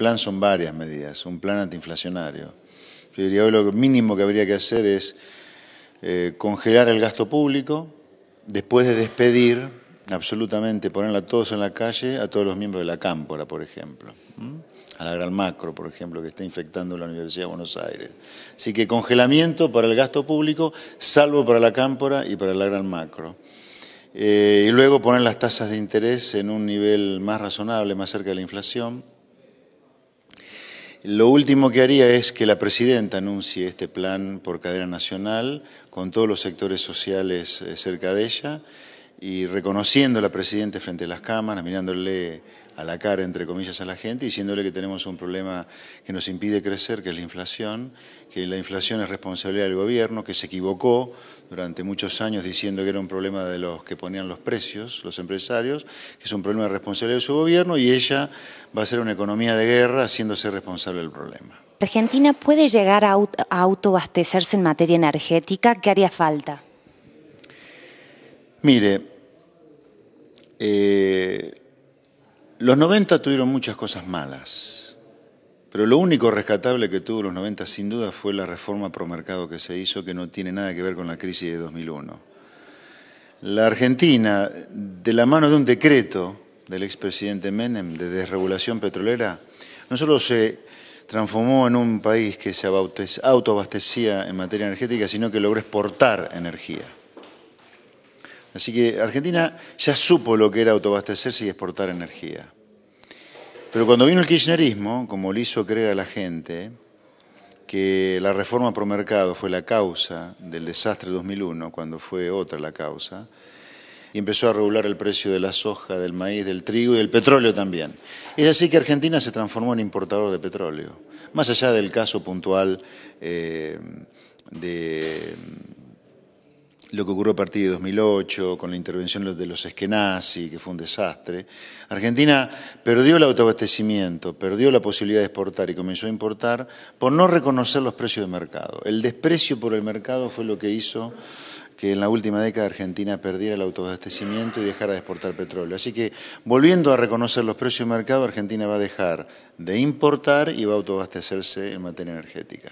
plan son varias medidas, un plan antiinflacionario. Yo diría hoy lo mínimo que habría que hacer es eh, congelar el gasto público, después de despedir absolutamente, ponerla todos en la calle, a todos los miembros de la Cámpora, por ejemplo. A la Gran Macro, por ejemplo, que está infectando la Universidad de Buenos Aires. Así que congelamiento para el gasto público, salvo para la Cámpora y para la Gran Macro. Eh, y luego poner las tasas de interés en un nivel más razonable, más cerca de la inflación. Lo último que haría es que la presidenta anuncie este plan por cadena nacional con todos los sectores sociales eh, cerca de ella y reconociendo a la presidenta frente a las cámaras, mirándole a la cara, entre comillas, a la gente, diciéndole que tenemos un problema que nos impide crecer, que es la inflación, que la inflación es responsabilidad del gobierno, que se equivocó durante muchos años diciendo que era un problema de los que ponían los precios, los empresarios, que es un problema de responsabilidad de su gobierno y ella va a ser una economía de guerra haciéndose responsable del problema. ¿Argentina puede llegar a autoabastecerse en materia energética? ¿Qué haría falta? Mire, eh, los 90 tuvieron muchas cosas malas, pero lo único rescatable que tuvo los 90 sin duda fue la reforma pro mercado que se hizo, que no tiene nada que ver con la crisis de 2001. La Argentina, de la mano de un decreto del expresidente Menem de desregulación petrolera, no solo se transformó en un país que se autoabastecía en materia energética, sino que logró exportar energía. Así que Argentina ya supo lo que era autoabastecerse y exportar energía. Pero cuando vino el kirchnerismo, como le hizo creer a la gente que la reforma pro mercado fue la causa del desastre 2001, cuando fue otra la causa, y empezó a regular el precio de la soja, del maíz, del trigo y del petróleo también. Es así que Argentina se transformó en importador de petróleo, más allá del caso puntual eh, de lo que ocurrió a partir de 2008, con la intervención de los eskenazi, que fue un desastre. Argentina perdió el autoabastecimiento, perdió la posibilidad de exportar y comenzó a importar por no reconocer los precios de mercado. El desprecio por el mercado fue lo que hizo que en la última década Argentina perdiera el autoabastecimiento y dejara de exportar petróleo. Así que, volviendo a reconocer los precios de mercado, Argentina va a dejar de importar y va a autoabastecerse en materia energética.